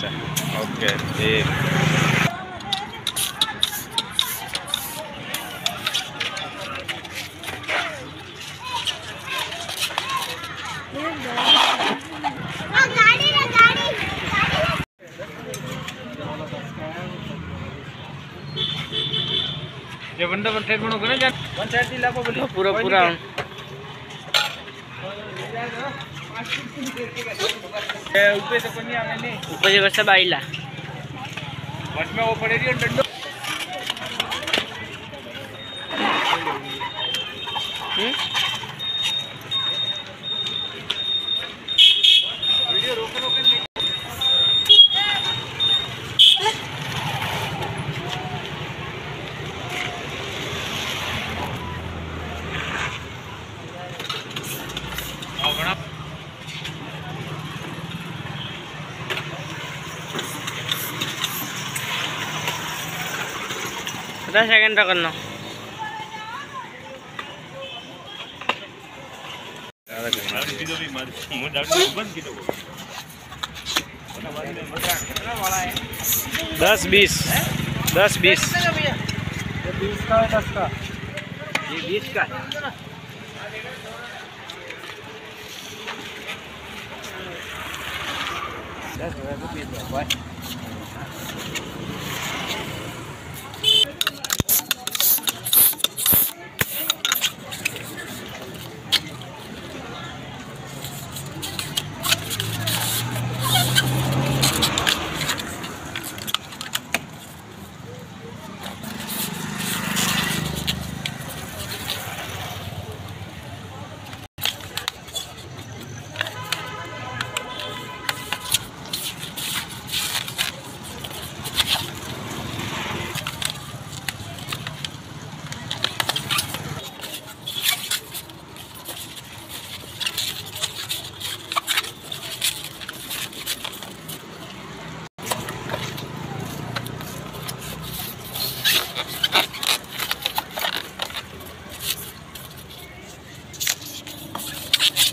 से ओके ठीक ये बंदा वन साइड बनोगे ना जान वन साइड दिला पूरा पूरा ऊपर से सब नहीं बस में वो पड़ेगी डंडो हम्म? Dah saya kena kena. Das bis, das bis.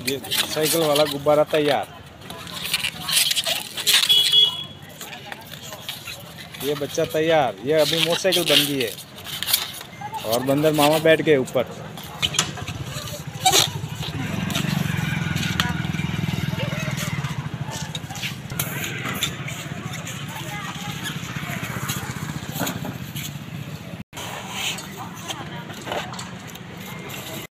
ये साइकिल वाला गुब्बारा तैयार। ये बच्चा तैयार। ये अभी मोटरसाइकिल बन गई है। और बंदर मामा बैठ गए ऊपर।